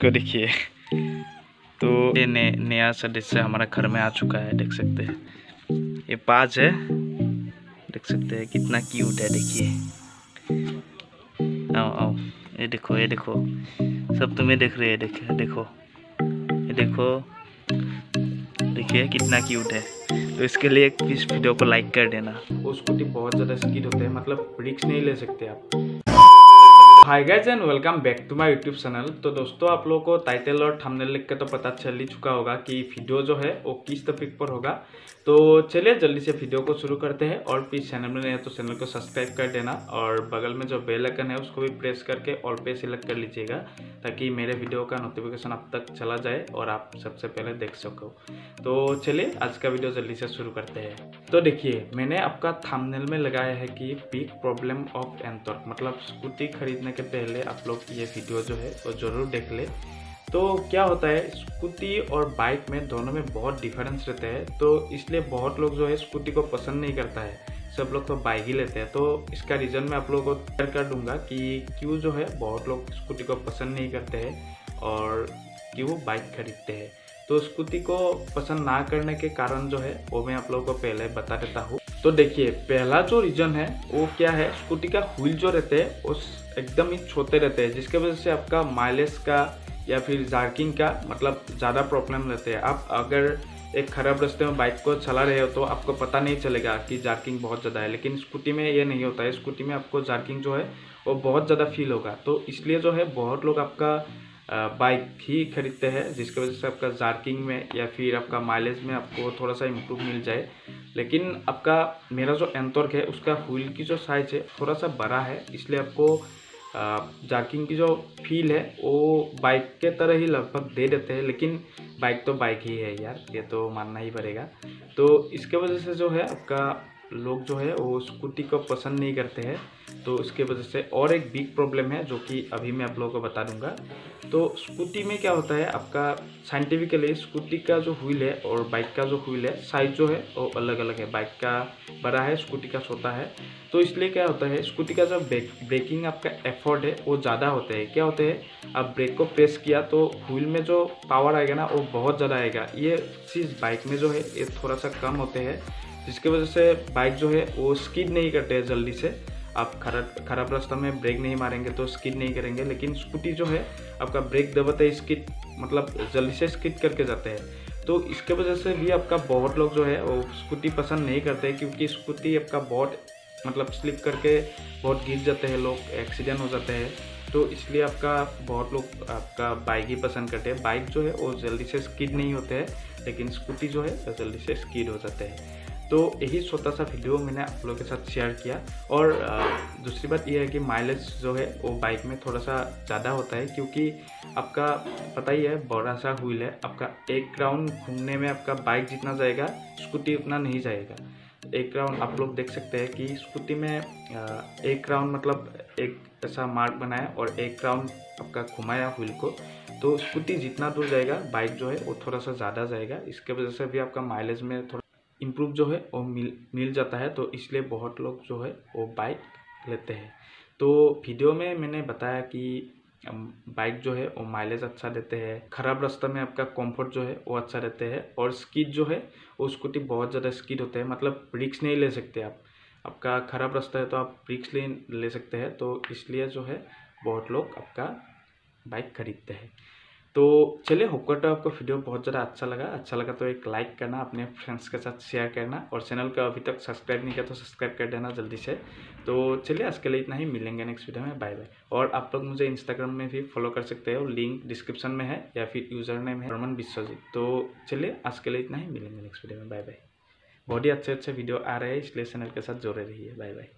को देखिए तो ये ने, नया सदस्य हमारा घर में आ चुका है देख सकते हैं। ये पाँच है। देख सकते हैं कितना क्यूट है देखिए। आओ आओ। ये देखो ये देखो। सब तुम्हें देख रहे हैं देखिए देखो। ये देखो। देखिए कितना क्यूट है। तो इसके लिए इस वीडियो को लाइक कर देना। वो स्कूटी बहुत ज़्यादा स्पीड होते हैं मतलब रिक्स नहीं ले सकते आप। Hi guys and welcome back to my YouTube channel तो दोस्तों, आप लोगों को टाइटल और थंबनेल लिख के तो पता चल ही चुका होगा कि वीडियो जो है, वो किस टॉपिक पर होगा। तो चलिए जल्दी से वीडियो को शुरू करते हैं और प्लीज़ चैनल में नहीं तो चैनल को सब्सक्राइब कर देना और बगल में जो बेल आइकन है, उसको भी प्रेस करके ऑल पे सिलेक्ट कर लीजिएगा ताकि मेरे वीडियो का नोटिफिकेशन आप तक चला जाए और आप सबसे पहले देख सको। तो चलिए आज का वीडियो जल्दी से शुरू करते हैं। तो देखिए, मैंने आपका थंबनेल में लगाया है कि बिग प्रॉब्लम ऑफ़ एंथर मतलब स्कूटी खरीदने के पहले आप लोग ये वीडियो जो है, वो ज़रूर देख ले। तो क्या होता है स्कूटी और बाइक में दोनों में बहुत डिफरेंस रहता है तो इसलिए बहुत लोग जो है स्कूटी को पसंद नहीं करता है। सब लोग तो बाइक ही लेते हैं तो इसका रीज़न मैं आप लोगों को शेयर कर दूँगा कि क्यों जो है बहुत लोग स्कूटी को पसंद नहीं करते हैं और क्यों बाइक खरीदते हैं। तो स्कूटी को पसंद ना करने के कारण जो है, वो मैं आप लोगों को पहले बता देता हूँ। तो देखिए, पहला जो रीजन है, वो क्या है? स्कूटी का व्हील जो रहते हैं, वो एकदम ही छोटे रहते हैं, जिसके वजह से आपका माइलेज का या फिर जार्किंग का मतलब ज़्यादा प्रॉब्लम रहते हैं। आप अगर एक खराब रास्ते में बाइक को चला रहे हो तो आपको पता नहीं चलेगा कि जार्किंग बहुत ज़्यादा है। लेकिन स्कूटी में ये नहीं होता है। स्कूटी में आपको जार्किंग जो है, वो बहुत ज़्यादा फील होगा। तो इसलिए जो है, बहुत लोग आपका बाइक ही खरीदते हैं, जिसकी वजह से आपका जार्किंग में या फिर आपका माइलेज में आपको थोड़ा सा इम्प्रूव मिल जाए। लेकिन आपका, मेरा जो एंटॉर्क है, उसका व्हील की जो साइज़ है थोड़ा सा बड़ा है, इसलिए आपको जार्किंग की जो फील है, वो बाइक के तरह ही लगभग दे देते हैं। लेकिन बाइक तो बाइक ही है यार, ये तो मानना ही पड़ेगा। तो इसके वजह से जो है, आपका लोग जो है, वो स्कूटी को पसंद नहीं करते हैं। तो इसके वजह से और एक बिग प्रॉब्लम है, जो कि अभी मैं आप लोगों को बता दूँगा। तो स्कूटी में क्या होता है, आपका साइंटिफिकली स्कूटी का जो व्हील है और बाइक का जो व्हील है साइज़ जो है, वो अलग अलग है। बाइक का बड़ा है स्कूटी का छोटा है। तो इसलिए क्या होता है स्कूटी का जो ब्रेक ब्रेकिंग आपका एफर्ट है, वो ज़्यादा होता है। क्या होता है, आप ब्रेक को प्रेस किया तो व्हील में जो पावर आएगा ना, वो बहुत ज़्यादा आएगा। ये चीज़ बाइक में जो है, ये थोड़ा सा कम होते हैं। जिसकी वजह से बाइक जो है, वो स्कीड नहीं करते हैं जल्दी से। आप खराब खराब रास्ता में ब्रेक नहीं मारेंगे तो स्किड नहीं करेंगे, लेकिन स्कूटी जो है, आपका ब्रेक दबाते स्किड मतलब जल्दी से स्किड करके जाते हैं। तो इसके वजह से भी आपका बहुत लोग जो है, वो स्कूटी पसंद नहीं करते, क्योंकि स्कूटी आपका बहुत मतलब स्लिप करके बहुत गिर जाते हैं, लोग एक्सीडेंट हो जाते हैं। तो इसलिए आपका बहुत लोग, आपका बाइक ही पसंद करते हैं। बाइक जो है, वो जल्दी से स्किड नहीं होते हैं, लेकिन स्कूटी जो है जल्दी से स्किड हो जाते हैं। तो यही छोटा सा वीडियो मैंने आप लोगों के साथ शेयर किया। और दूसरी बात यह है कि माइलेज जो है, वो बाइक में थोड़ा सा ज़्यादा होता है क्योंकि आपका पता ही है, बड़ा सा व्हील है। आपका एक राउंड घूमने में आपका बाइक जितना जाएगा स्कूटी उतना नहीं जाएगा। एक राउंड आप लोग देख सकते हैं कि स्कूटी में एक राउंड मतलब एक ऐसा मार्क बनाया और एक राउंड आपका घुमाया व्हील को। तो स्कूटी जितना दूर जाएगा बाइक जो है, वो थोड़ा सा ज़्यादा जाएगा। इसके वजह से भी आपका माइलेज में थोड़ा इम्प्रूव जो है वो मिल मिल जाता है तो इसलिए बहुत लोग जो है वो बाइक लेते हैं। तो वीडियो में मैंने बताया कि बाइक जो है वो माइलेज अच्छा देते हैं, ख़राब रास्ता में आपका कंफर्ट जो है वो अच्छा रहते हैं, और स्कीड जो है वो स्कूटी बहुत ज़्यादा स्कीड होते हैं मतलब रिक्स नहीं ले सकते आप। आपका ख़राब रास्ता है तो आप रिक्स ले ले सकते हैं तो इसलिए जो है बहुत लोग आपका बाइक खरीदते हैं। तो चलिए होप करता आपको वीडियो बहुत ज़्यादा अच्छा लगा। अच्छा लगा तो एक लाइक करना, अपने फ्रेंड्स के साथ शेयर करना और चैनल को अभी तक सब्सक्राइब नहीं किया तो सब्सक्राइब कर देना जल्दी से। तो चलिए, आज के लिए इतना ही। मिलेंगे नेक्स्ट वीडियो में। बाय बाय और आप लोग मुझे इंस्टाग्राम में भी फॉलो कर सकते हो। लिंक डिस्क्रिप्शन में है या फिर यूज़र नेम है। रमन विश्वजीत तो चलिए, आज के लिए इतना ही। मिलेंगे नेक्स्ट वीडियो में। बाय बाय बहुत ही अच्छे अच्छे वीडियो आ रहे हैं, इसलिए चैनल के साथ जोड़े रहिए। Bye bye